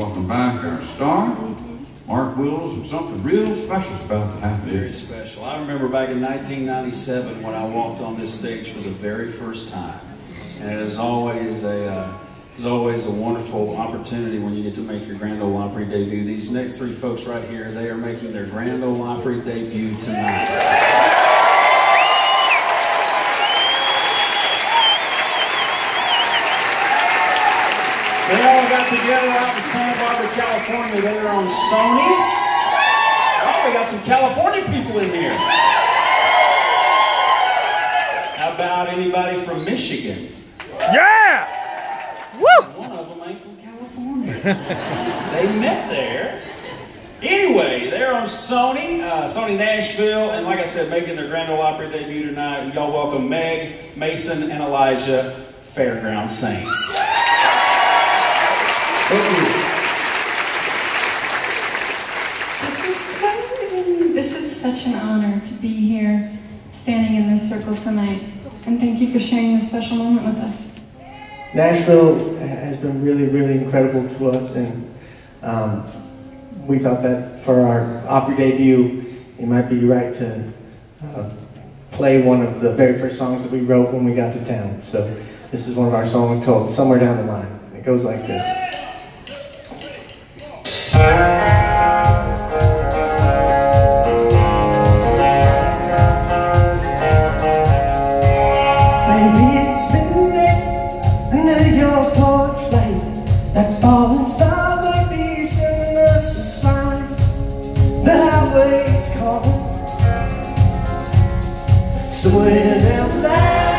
welcome back our star, Mark Wills, and something real special is about to happen. Very special. I remember back in 1997 when I walked on this stage for the very first time. And it is always a, uh, it's always a wonderful opportunity when you get to make your Grand Ole Opry debut. These next three folks right here, they are making their Grand Ole Opry debut tonight. Together out in Santa Barbara, California. They are on Sony. Oh, we got some California people in here. How about anybody from Michigan? Yeah! Woo! One of them ain't from California. they met there. Anyway, they're on Sony, uh, Sony Nashville, and like I said, making their Grand Ole Opry debut tonight. Y'all welcome Meg, Mason, and Elijah, Fairground Saints. This is crazy. This is such an honor to be here, standing in this circle tonight. And thank you for sharing this special moment with us. Nashville has been really, really incredible to us, and um, we thought that for our Opry debut, it might be right to uh, play one of the very first songs that we wrote when we got to town. So this is one of our songs called Somewhere Down the Line. It goes like this. Somewhere down the line.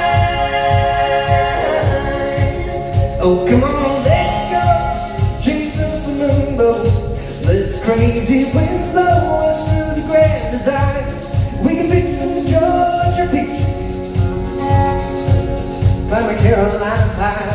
Oh, come on, Carolina pie.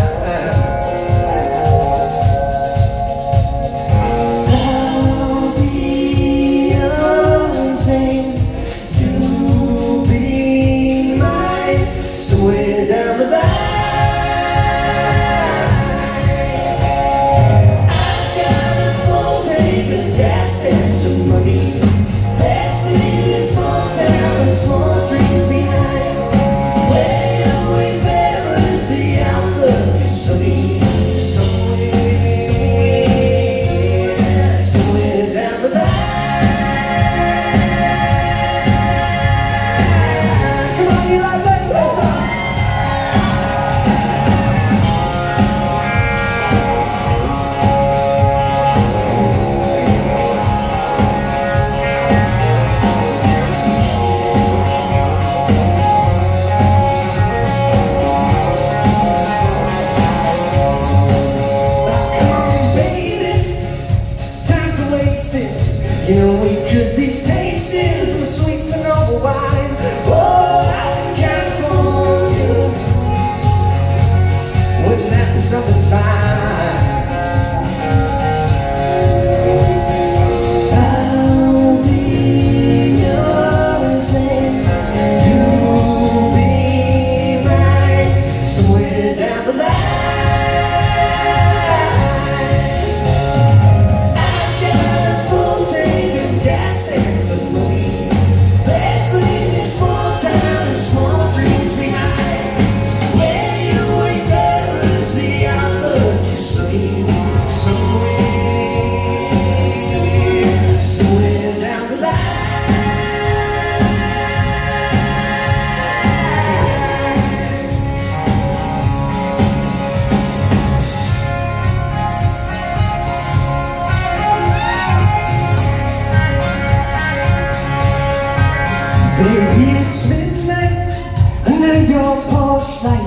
of life.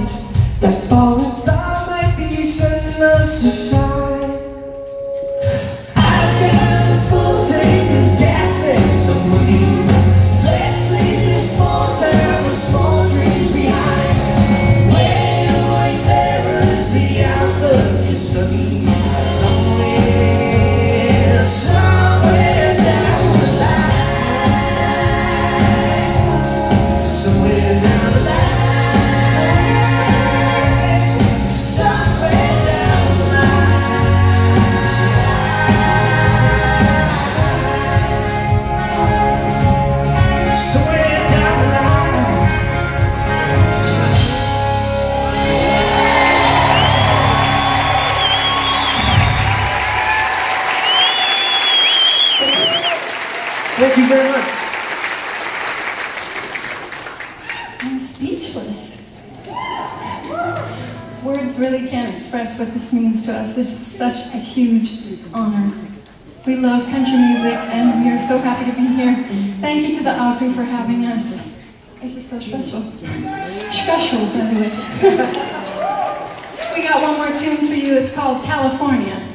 Thank you very much. I'm speechless. Words really can't express what this means to us. This is such a huge honor. We love country music and we are so happy to be here. Thank you to the Opry for having us. This is so special. Special, by the way. we got one more tune for you. It's called California.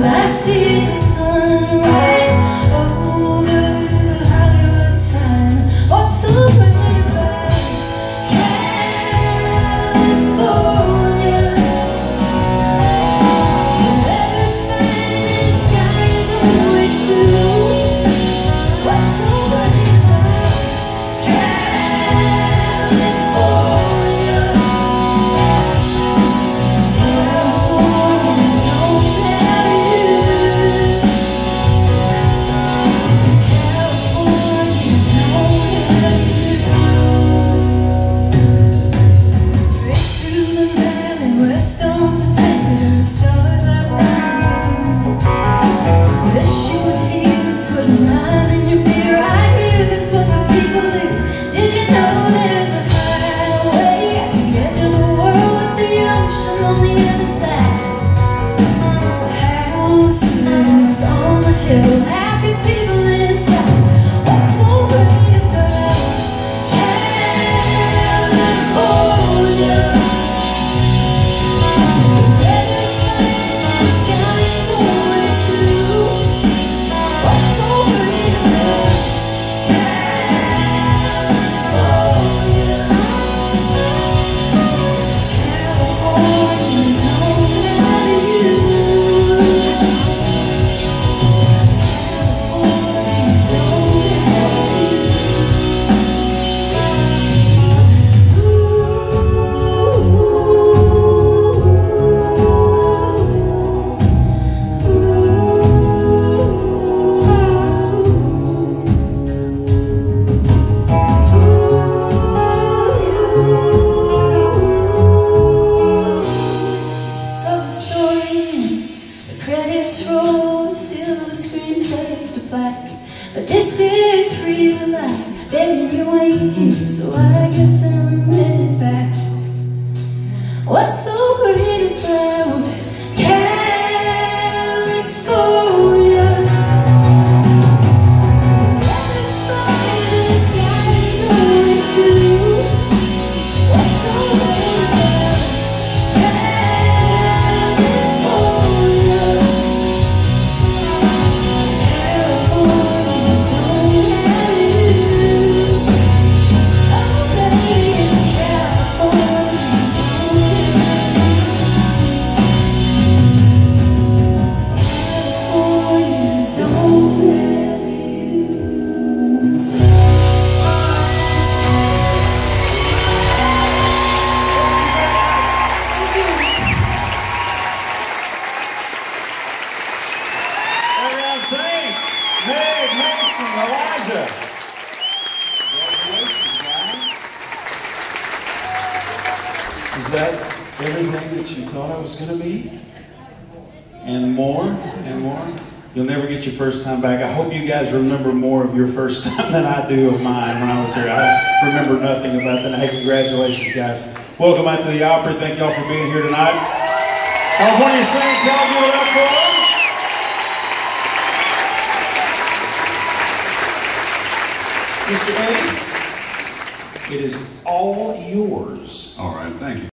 nascido so I guess I'm Guys. Is that everything that you thought I was going to be? And more, and more? You'll never get your first time back. I hope you guys remember more of your first time than I do of mine when I was here. I remember nothing about that. Hey, congratulations, guys. Welcome out to the Opry. Thank y'all for being here tonight. California Saints, y'all give it up for us. Mr. Eddie, it is all yours. All right, thank you.